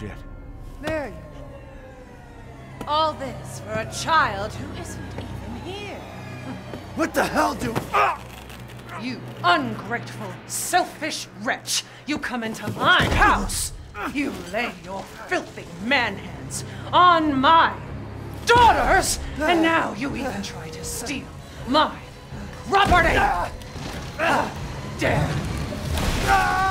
shit. There you are. All this for a child who isn't even here. What the hell do... Ah! You ungrateful, selfish wretch! You come into my house! You lay your filthy man hands on my daughters! And now you even try to steal my property! Dare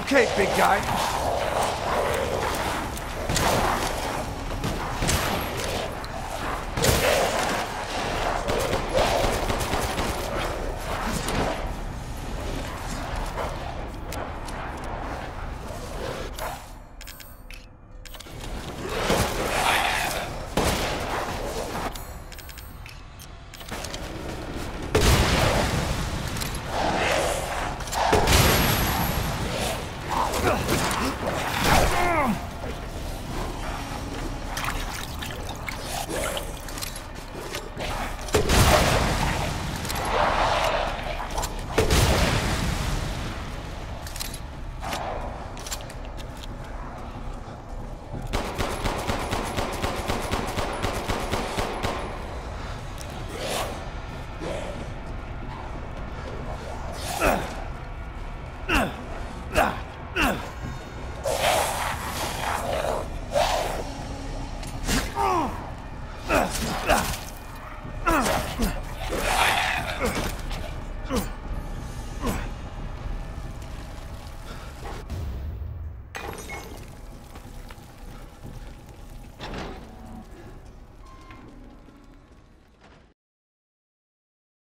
Okay, big guy. Ugh.